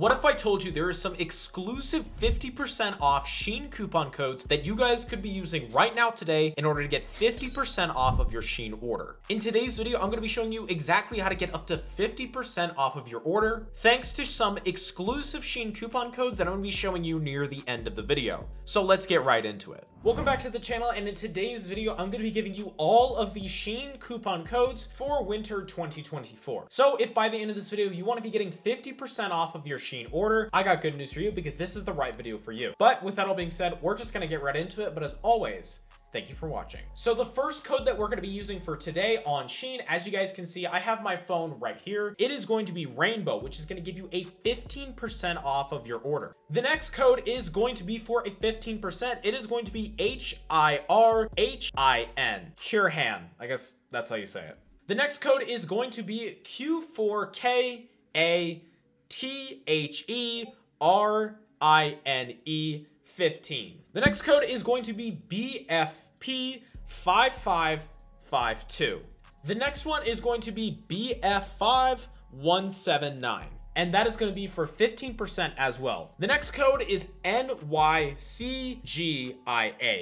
What if I told you there is some exclusive 50% off Shein coupon codes that you guys could be using right now today in order to get 50% off of your Shein order? In today's video, I'm gonna be showing you exactly how to get up to 50% off of your order, thanks to some exclusive Shein coupon codes that I'm gonna be showing you near the end of the video. So let's get right into it. Welcome back to the channel, and in today's video, I'm gonna be giving you all of the Shein coupon codes for winter 2024. So if by the end of this video, you wanna be getting 50% off of your Shein order, I got good news for you because this is the right video for you. But with that all being said, we're just gonna get right into it. But as always, Thank you for watching. So the first code that we're going to be using for today on Shein, as you guys can see, I have my phone right here. It is going to be Rainbow, which is going to give you a 15% off of your order. The next code is going to be for a 15%. It is going to be H-I-R-H-I-N. Curhan. I guess that's how you say it. The next code is going to be Q4KA T H E R I N E 15. The next code is going to be BFP 5552. The next one is going to be BF5179 and that is going to be for 15% as well. The next code is NYCGIA,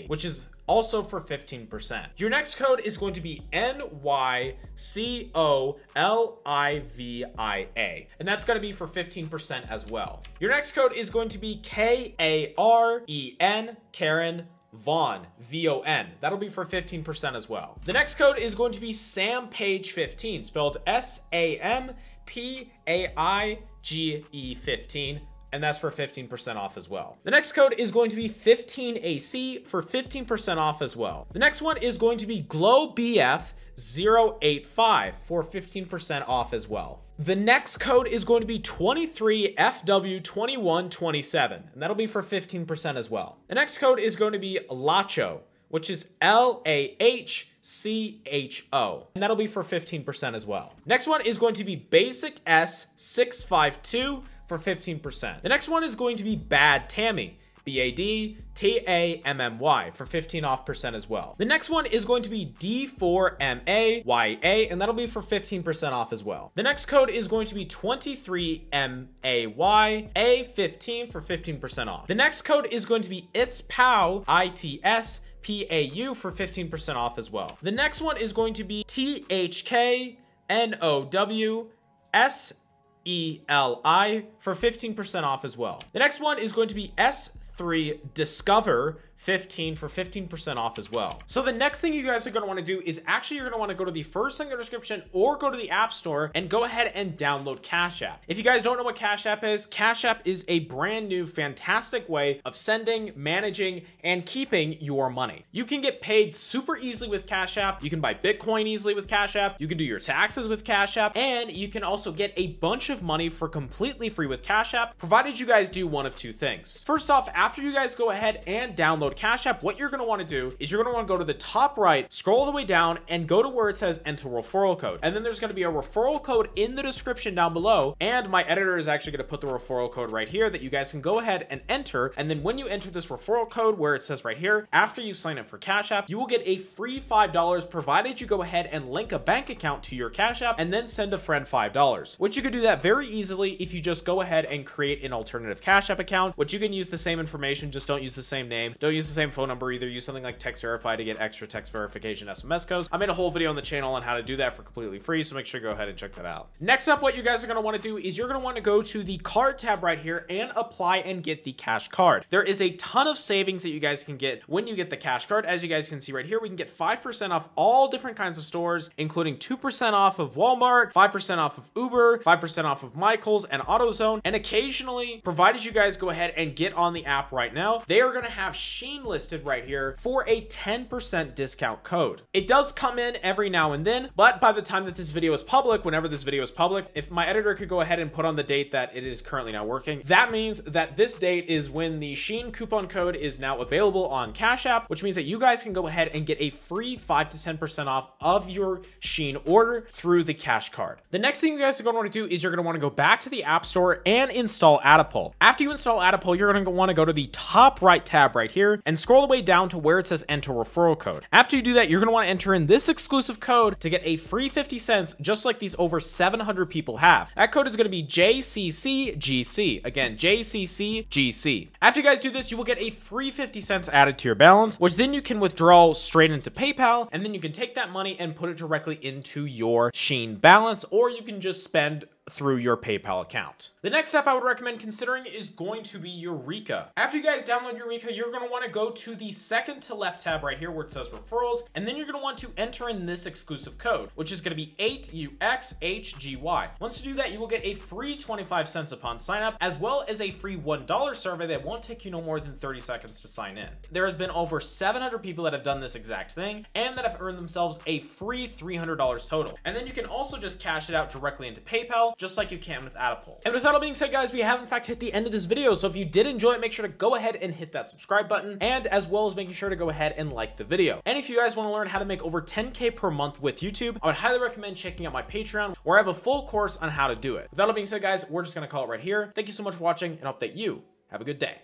which is also for 15%. Your next code is going to be N-Y-C-O-L-I-V-I-A, and that's going to be for 15% as well. Your next code is going to be K-A-R-E-N, Karen, Vaughn, V-O-N. That'll be for 15% as well. The next code is going to be Sam Page 15, spelled S-A-M P-A-I-G-E 15 and that's for 15% off as well. The next code is going to be 15AC for 15% off as well. The next one is going to be GlowBF085 for 15% off as well. The next code is going to be 23FW2127, and that'll be for 15% as well. The next code is going to be LAHCHO, which is L-A-H C-H-O. And that'll be for 15% as well. Next one is going to be Basic S652 for 15%. The next one is going to be Bad Tammy. B-A-D-T-A-M-M-Y for 15 off percent as well. The next one is going to be D4MAYA, and that'll be for 15% off as well. The next code is going to be 23MAY-A15 for 15% off. The next code is going to be It's POW, I-T-S, PAU for 15% off as well. The next one is going to be THKNOW for 15% off as well. The next one is going to be S3 Discover 15 for 15% off as well. So the next thing you guys are going to want to do is actually you're going to want to go to the first link in the description or go to the App Store and go ahead and download Cash App. If you guys don't know what Cash App is, Cash App is a brand new fantastic way of sending, managing, and keeping your money. You can get paid super easily with Cash App. You can buy Bitcoin easily with Cash App. You can do your taxes with Cash App, and you can also get a bunch of money for completely free with Cash App, provided you guys do one of two things. First off, after you guys go ahead and download download Cash App, what you're going to want to do is you're going to want to go to the top right, scroll all the way down, and go to where it says enter referral code. And then there's going to be a referral code in the description down below. And my editor is actually going to put the referral code right here that you guys can go ahead and enter. And then when you enter this referral code where it says right here, after you sign up for Cash App, you will get a free $5 provided you go ahead and link a bank account to your Cash App and then send a friend $5. Which you could do that very easily if you just go ahead and create an alternative Cash App account, which you can use the same information, just don't use the same name. Don't use the same phone number either. Use something like text verify to get extra text verification SMS codes. I made a whole video on the channel on how to do that for completely free, so make sure to go ahead and check that out. Next up, what you guys are going to want to do is you're going to want to go to the card tab right here and apply and get the cash card. There is a ton of savings that you guys can get when you get the cash card. As you guys can see right here, we can get 5% off all different kinds of stores, including 2% off of Walmart, 5% off of Uber, 5% off of Michaels and AutoZone, and occasionally, provided you guys go ahead and get on the app right now, they are going to have listed listed right here for a 10% discount code. It does come in every now and then, but by the time that this video is public, whenever this video is public, if my editor could go ahead and put on the date that it is currently now working, that means that this date is when the Shein coupon code is now available on Cash App, which means that you guys can go ahead and get a free 5 to 10% off of your Shein order through the cash card. The next thing you guys are going to want to do is you're going to want to go back to the App Store and install Attapoll. After you install Attapoll, you're going to want to go to the top right tab right here and scroll the way down to where it says enter referral code. After you do that, you're going to want to enter in this exclusive code to get a free 50 cents, just like these over 700 people have. That code is going to be JCCGC. Again, JCCGC. After you guys do this, you will get a free 50 cents added to your balance, which then you can withdraw straight into PayPal, and then you can take that money and put it directly into your Shein balance, or you can just spend through your PayPal account. The next step I would recommend considering is going to be Eureka. After you guys download Eureka, you're going to want to go to the second to left tab right here where it says referrals, and then you're going to want to enter in this exclusive code, which is to be 8UXHGY. Once you do that, you will get a free 25 cents upon sign up, as well as a free $1 survey that won't take you no more than 30 seconds to sign in. There has been over 700 people that have done this exact thing, and that have earned themselves a free $300 total. And then you can also just cash it out directly into PayPal, just like you can with Addapulse. And with that all being said, guys, we have in fact hit the end of this video. So if you did enjoy it, make sure to go ahead and hit that subscribe button and as well as making sure to go ahead and like the video. And if you guys want to learn how to make over 10K per month with YouTube, I would highly recommend checking out my Patreon where I have a full course on how to do it. With that all being said, guys, we're just going to call it right here. Thank you so much for watching and I hope that you have a good day.